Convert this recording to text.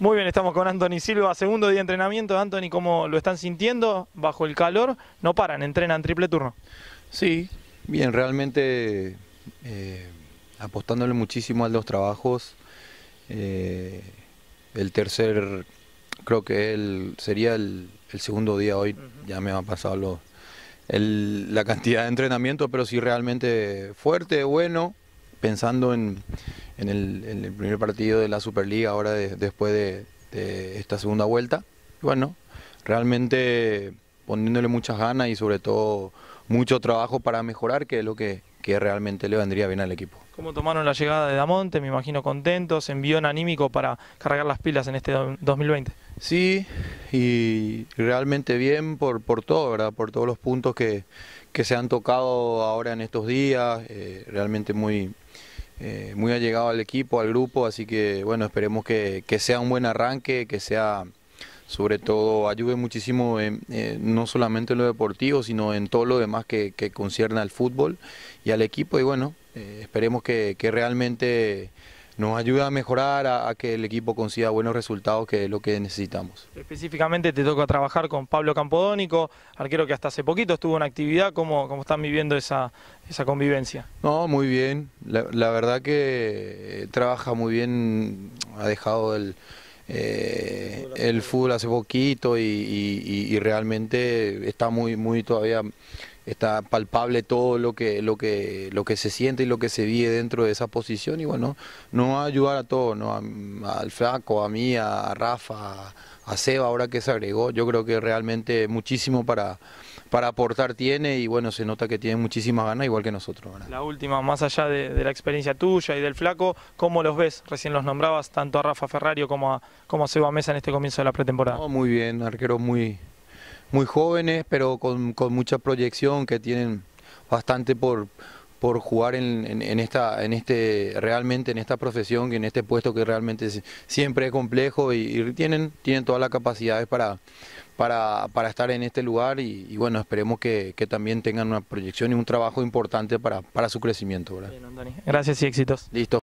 Muy bien, estamos con Anthony Silva, segundo día de entrenamiento. Anthony, ¿cómo lo están sintiendo bajo el calor? No paran, entrenan triple turno. Sí, bien, realmente eh, apostándole muchísimo a los trabajos. Eh, el tercer, creo que el, sería el, segundo día hoy, ya me ha pasado la cantidad de entrenamiento, pero sí realmente fuerte, bueno, pensando en, el, primer partido de la Superliga ahora después de, esta segunda vuelta. Bueno, realmente poniéndole muchas ganas y sobre todo mucho trabajo para mejorar, que es lo que, realmente le vendría bien al equipo. ¿Cómo tomaron la llegada de Damonte? Me imagino contentos, envión anímico para cargar las pilas en este 2020. Sí, y realmente bien por, por todo, ¿verdad? Por todos los puntos que, se han tocado ahora en estos días, eh, realmente muy, eh, muy allegado al equipo, al grupo, así que bueno, esperemos que, sea un buen arranque, que sea sobre todo ayude muchísimo no solamente en lo deportivo, sino en todo lo demás que, que concierne al fútbol y al equipo. Y bueno, eh, esperemos que, que realmente nos ayuda a mejorar, a, que el equipo consiga buenos resultados, que es lo que necesitamos. Específicamente te toca trabajar con Pablo Campodónico, arquero que hasta hace poquito estuvo en actividad, ¿cómo, cómo están viviendo esa, esa convivencia? No, muy bien, la, verdad que trabaja muy bien, ha dejado el... Eh, el fútbol hace poquito y, realmente está muy muy todavía está palpable todo lo que, lo que, lo que se siente y lo que se vive dentro de esa posición y bueno, nos va a ayudar a todos, ¿no? al Flaco, a mí, a Rafa, a Seba ahora que se agregó, yo creo que realmente muchísimo para, para aportar tiene y bueno, se nota que tiene muchísimas ganas igual que nosotros. La última, más allá de, la experiencia tuya y del Flaco, ¿cómo los ves? Recién los nombrabas tanto a Rafa Ferrario como a, como a Seba Mesa en este comienzo de la pretemporada. muy bien, arqueros muy muy jóvenes, pero con, mucha proyección, que tienen bastante por, por jugar en, esta, en este, realmente en esta profesión, en este puesto que realmente siempre es complejo y, tienen, tienen todas las capacidades para, para, estar en este lugar y, bueno, esperemos que, también tengan una proyección y un trabajo importante para, para su crecimiento. Gracias y éxitos. Listo.